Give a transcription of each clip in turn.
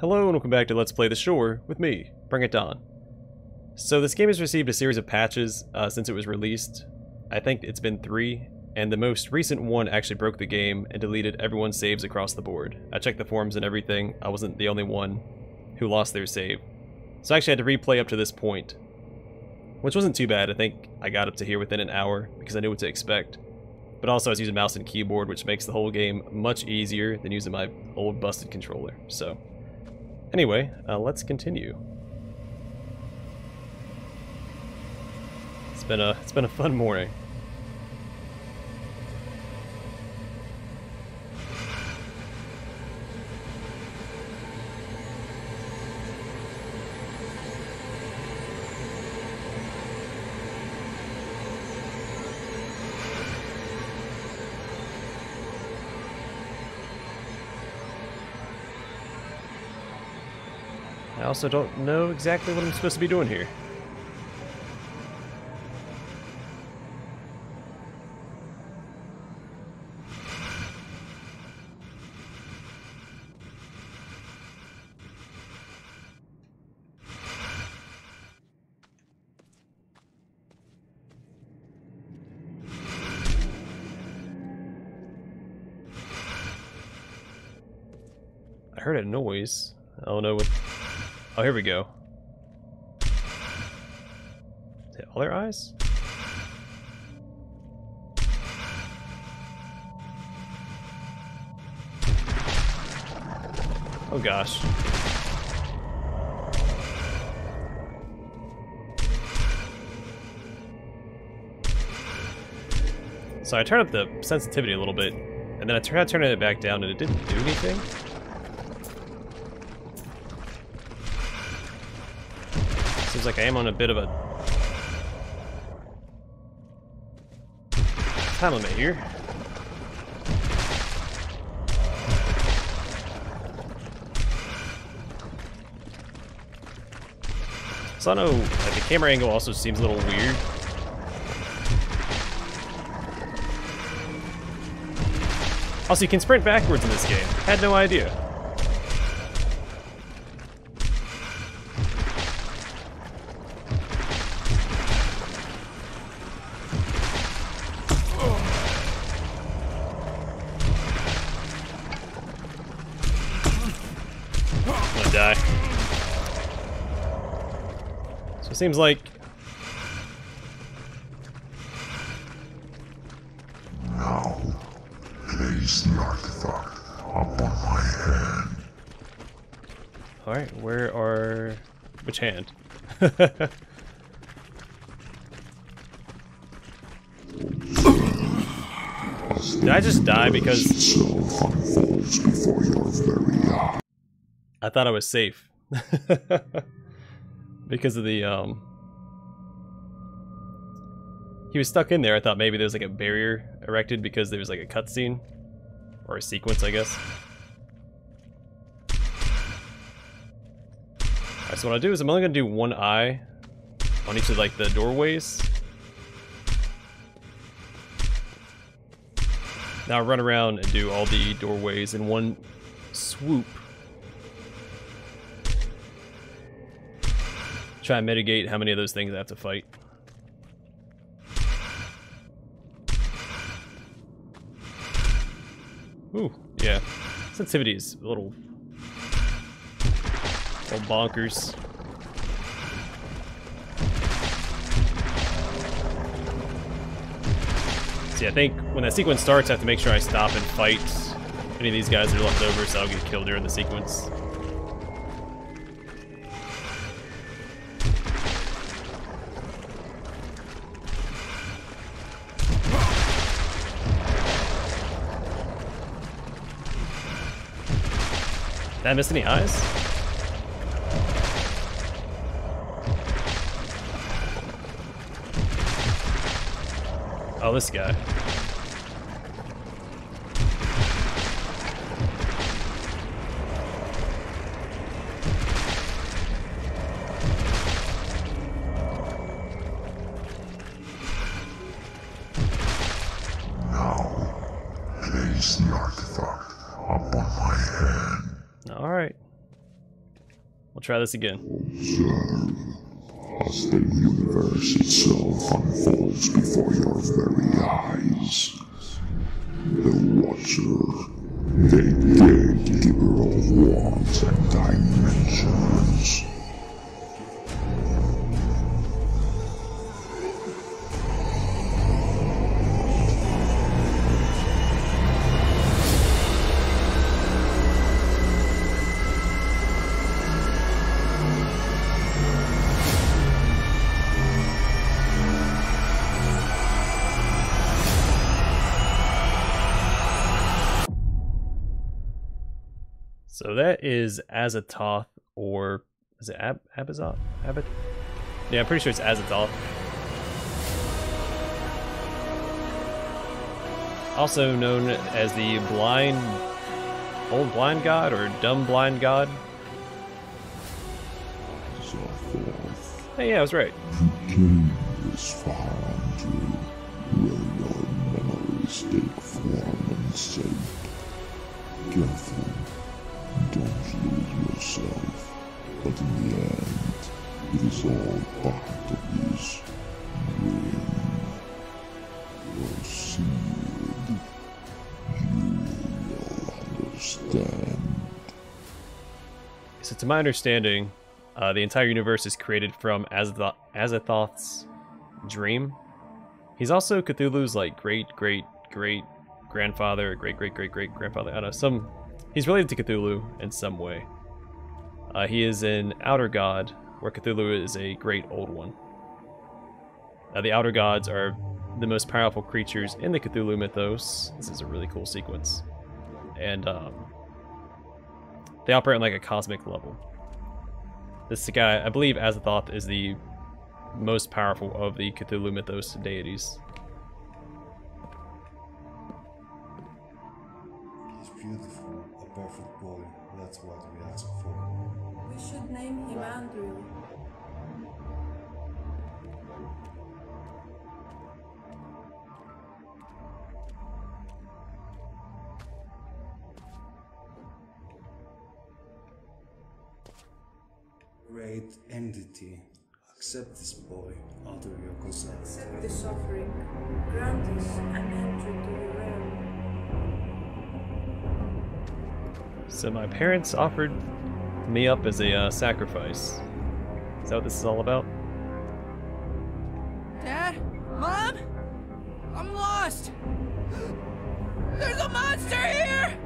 Hello and welcome back to Let's Play The Shore with me, BringItDon. So this game has received a series of patches uh, since it was released. I think it's been three, and the most recent one actually broke the game and deleted everyone's saves across the board. I checked the forums and everything, I wasn't the only one who lost their save. So I actually had to replay up to this point, which wasn't too bad. I think I got up to here within an hour because I knew what to expect. But also I was using mouse and keyboard, which makes the whole game much easier than using my old busted controller. So Anyway, uh, let's continue. It's been a it's been a fun morning. I also don't know exactly what I'm supposed to be doing here. I heard a noise. I don't know what Oh, here we go. All their eyes? Oh gosh. So I turned up the sensitivity a little bit, and then I tried turning it back down and it didn't do anything. Seems like I am on a bit of a time limit here. So I know like, the camera angle also seems a little weird. Also, you can sprint backwards in this game. Had no idea. Seems like... Now, place the artifact up on my hand. Alright, where are... Which hand? Did I just die because... Itself unfolds before your very eyes. I thought I was safe. because of the, um... He was stuck in there. I thought maybe there was like a barrier erected because there was like a cutscene. Or a sequence, I guess. Alright, so what I'll do is I'm only gonna do one eye on each of like the doorways. Now I'll run around and do all the doorways in one swoop. Try and mitigate how many of those things I have to fight. Ooh, yeah. Sensitivity is a little, little bonkers. See, I think when that sequence starts, I have to make sure I stop and fight any of these guys that are left over, so I'll get killed during the sequence. Did I miss any eyes? Oh, this guy. Now, place the artifact up on my hand. Alright. We'll try this again. Observe as the universe itself unfolds before your very eyes. The Watcher, the gatekeeper of worlds and So that is Azathoth, or is it Ab Abazoth? Abad? Yeah, I'm pretty sure it's Azathoth. Also known as the blind, old blind god or dumb blind god. Hey, yeah, I was right. you came this far unto where your memories take form and shape. Careful, is all part of dream. Proceed. You will understand. So, to my understanding, uh, the entire universe is created from Azathoth- Azathoth's dream. He's also Cthulhu's like great, great, great grandfather, great, great, great, great grandfather. I don't know. Some he's related to Cthulhu in some way. Uh, he is an outer god, where Cthulhu is a great old one. Now, the outer gods are the most powerful creatures in the Cthulhu mythos. This is a really cool sequence, and um, they operate on like a cosmic level. This guy, I believe Azathoth is the most powerful of the Cthulhu mythos deities. He's beautiful, a perfect boy. That's what we ask for. We should name him Andrew. Great entity, accept this boy under your consent. Accept this offering. Grant us an entry to your realm. So my parents offered me up as a uh, sacrifice. Is that what this is all about? Dad? Mom? I'm lost! There's a monster here!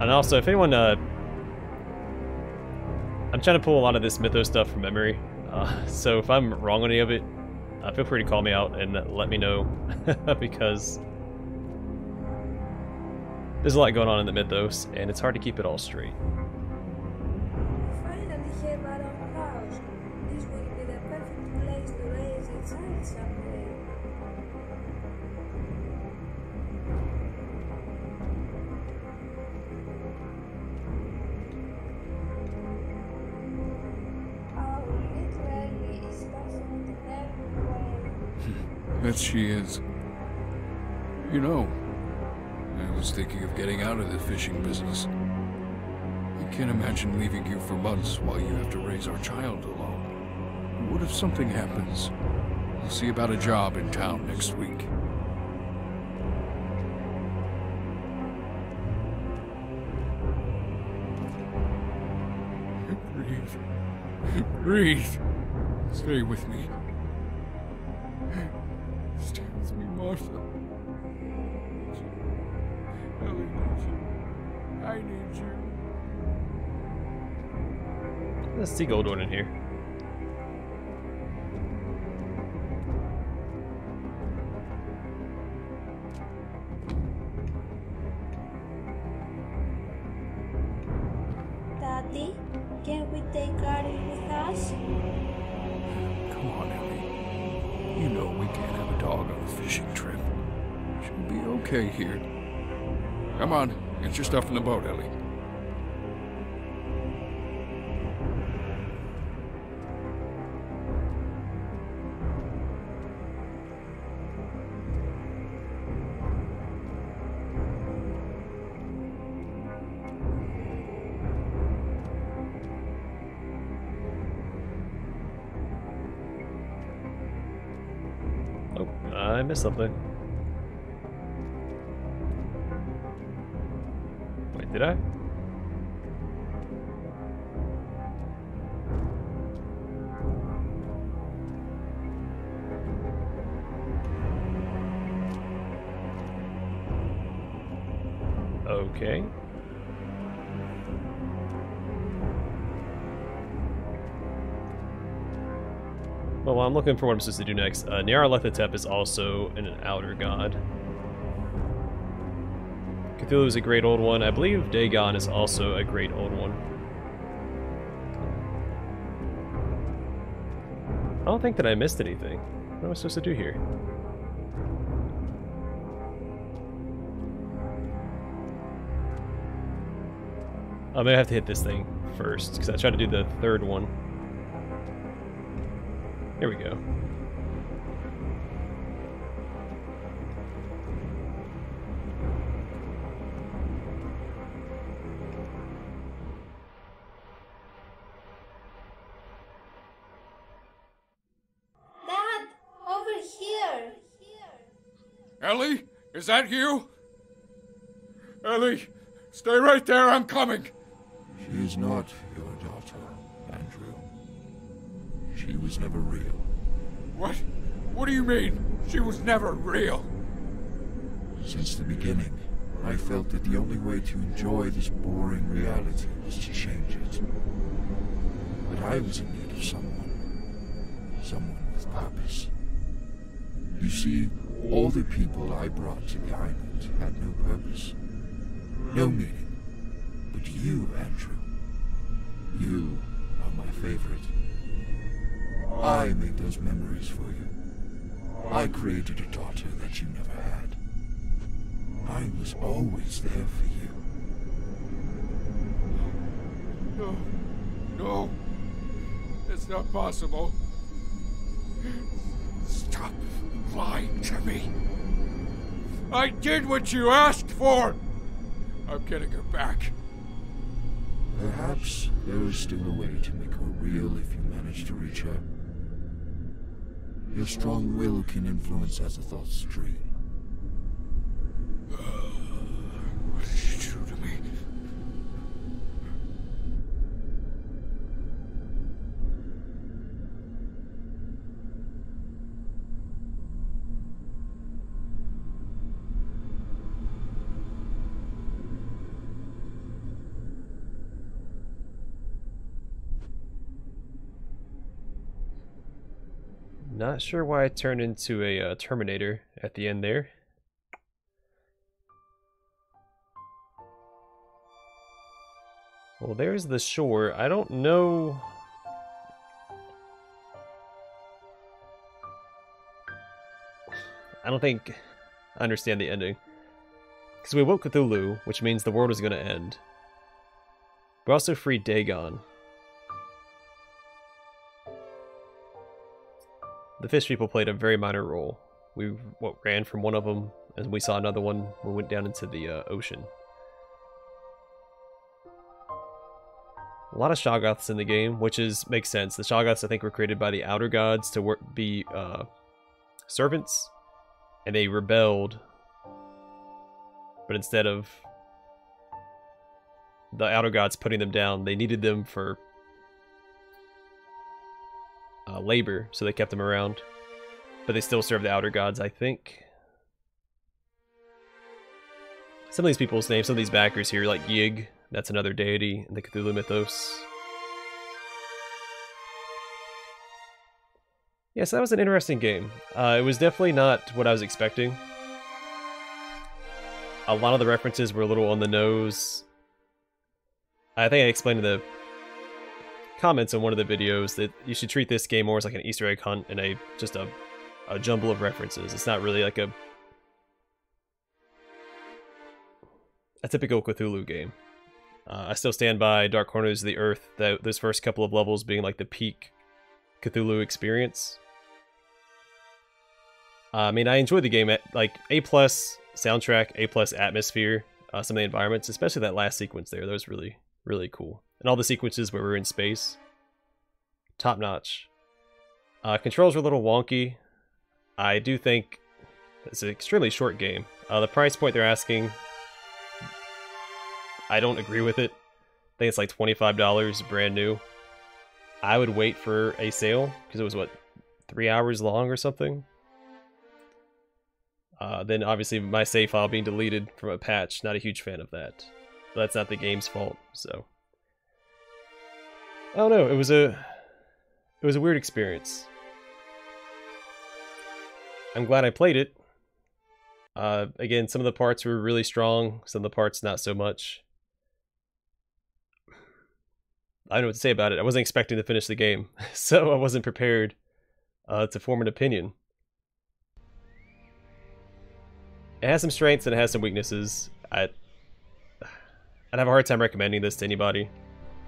And also, if anyone, uh, I'm trying to pull a lot of this mythos stuff from memory. Uh, so if I'm wrong on any of it, uh, feel free to call me out and let me know because there's a lot going on in the mythos, and it's hard to keep it all straight. She is. You know, I was thinking of getting out of the fishing business. I can't imagine leaving you for months while you have to raise our child alone. What if something happens? I'll see about a job in town next week. Breathe. Breathe. Stay with me. I need you. Let's see Goldorn in here. Daddy, can we take Gary with us? Come on, Ellie. You know we can't have a dog on a fishing trip. She'll be okay here. Come on, Get your stuff in the boat, Ellie. Oh, I missed something. Did I? Okay. Well, I'm looking for what I'm supposed to do next, uh, Nyarlathotep is also an outer god. Cthulhu is a great old one. I believe Dagon is also a great old one. I don't think that I missed anything. What am I supposed to do here? I may have to hit this thing first, because I tried to do the third one. Here we go. Ellie, is that you? Ellie, stay right there, I'm coming. She's not your daughter, Andrew. She was never real. What? What do you mean? She was never real. Since the beginning, I felt that the only way to enjoy this boring reality was to change it. But I was in need of someone. Someone with purpose. You see, all the people I brought to the island had no purpose. No meaning. But you, Andrew. You are my favorite. I made those memories for you. I created a daughter that you never had. I was always there for you. No. No. It's not possible. Stop lying to me. I did what you asked for. I'm getting her back. Perhaps there is still a way to make her real if you manage to reach her. Your strong will can influence Azathoth's dream. What did you do to me? Not sure why I turned into a uh, Terminator at the end there. Well, there's the shore. I don't know. I don't think I understand the ending. Because we woke Cthulhu, which means the world is going to end. We also freed Dagon. The fish people played a very minor role. We what ran from one of them, and we saw another one. We went down into the uh, ocean. A lot of Shoggoths in the game, which is makes sense. The Shoggoths, I think, were created by the Outer Gods to work, be uh, servants, and they rebelled. But instead of the Outer Gods putting them down, they needed them for uh, labor, so they kept them around. But they still serve the Outer Gods, I think. Some of these people's names, some of these backers here, like Yig, that's another deity in the Cthulhu mythos. Yeah, so that was an interesting game. Uh, it was definitely not what I was expecting. A lot of the references were a little on the nose. I think I explained in the comments on one of the videos that you should treat this game more as like an Easter egg hunt and a just a, a jumble of references. It's not really like a a typical Cthulhu game. Uh, I still stand by Dark Corners of the Earth, that those first couple of levels being like the peak Cthulhu experience. Uh, I mean, I enjoyed the game at like A plus soundtrack, A plus atmosphere, uh, some of the environments, especially that last sequence there. That was really, really cool. And all the sequences where we are in space, top notch. Uh, controls were a little wonky. I do think It's an extremely short game. Uh, the price point they're asking, I don't agree with it. I think it's like $25 brand new. I would wait for a sale because it was what three hours long or something. Uh, then obviously my save file being deleted from a patch, not a huge fan of that. But that's not the game's fault, so I don't know. It was a it was a weird experience. I'm glad I played it. Uh, again, some of the parts were really strong, some of the parts not so much. I don't know what to say about it. I wasn't expecting to finish the game, so I wasn't prepared uh, to form an opinion. It has some strengths and it has some weaknesses. I, I'd have a hard time recommending this to anybody,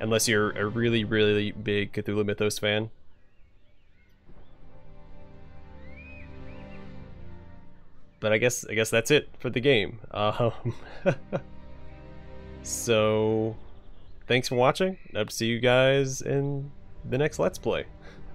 unless you're a really, really big Cthulhu Mythos fan. But I guess I guess that's it for the game. Um, so thanks for watching. Hope to see you guys in the next Let's Play.